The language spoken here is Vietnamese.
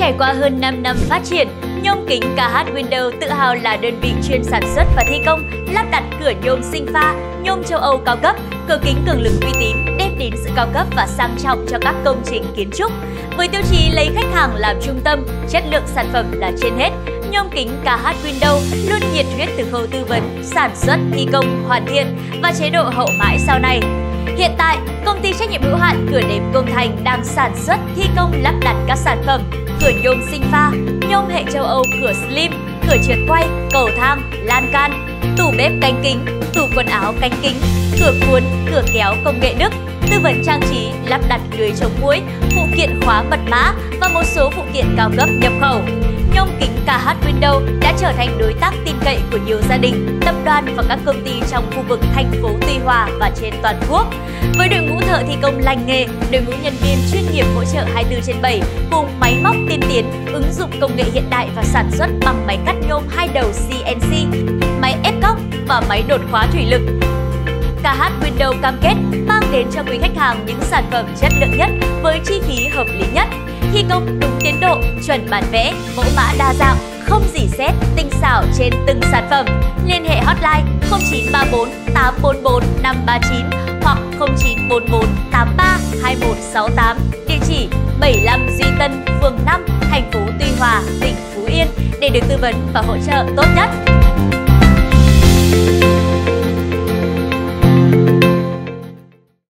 Trải qua hơn 5 năm phát triển, nhôm kính KH Window tự hào là đơn vị chuyên sản xuất và thi công, lắp đặt cửa nhôm sinh pha, nhôm châu Âu cao cấp, cửa kính cường lực uy tín, đem đến sự cao cấp và sang trọng cho các công trình kiến trúc. Với tiêu chí lấy khách hàng làm trung tâm, chất lượng sản phẩm là trên hết, nhôm kính KH Window luôn nhiệt huyết từ khâu tư vấn, sản xuất, thi công, hoàn thiện và chế độ hậu mãi sau này. Hiện tại, công ty trách nhiệm hữu hạn cửa đệm Công Thành đang sản xuất, thi công lắp đặt các sản phẩm cửa nhôm sinh pha, nhôm hệ châu Âu cửa slim, cửa trượt quay, cầu thang, lan can, tủ bếp cánh kính, tủ quần áo cánh kính, cửa cuốn, cửa kéo công nghệ Đức, tư vấn trang trí, lắp đặt lưới chống muỗi, phụ kiện khóa mật mã và một số phụ kiện cao cấp nhập khẩu. Nhôm kính KH Window trở thành đối tác tin cậy của nhiều gia đình, tập đoàn và các công ty trong khu vực thành phố Tuy Hòa và trên toàn quốc. Với đội ngũ thợ thi công lành nghề, đội ngũ nhân viên chuyên nghiệp hỗ trợ 24 trên 7 cùng máy móc tiên tiến, ứng dụng công nghệ hiện đại và sản xuất bằng máy cắt nhôm hai đầu CNC, máy ép góc và máy đột khóa thủy lực. KH Window cam kết mang đến cho quý khách hàng những sản phẩm chất lượng nhất với chi phí hợp lý nhất thi công đúng tiến độ, chuẩn bản vẽ, mẫu mã đa dạng, không dỉ xét, tinh xảo trên từng sản phẩm. Liên hệ hotline 0934 844 539 hoặc 0944 83 2168, địa chỉ 75 Duy Tân, phường 5, thành phố Tuy Hòa, tỉnh Phú Yên để được tư vấn và hỗ trợ tốt nhất.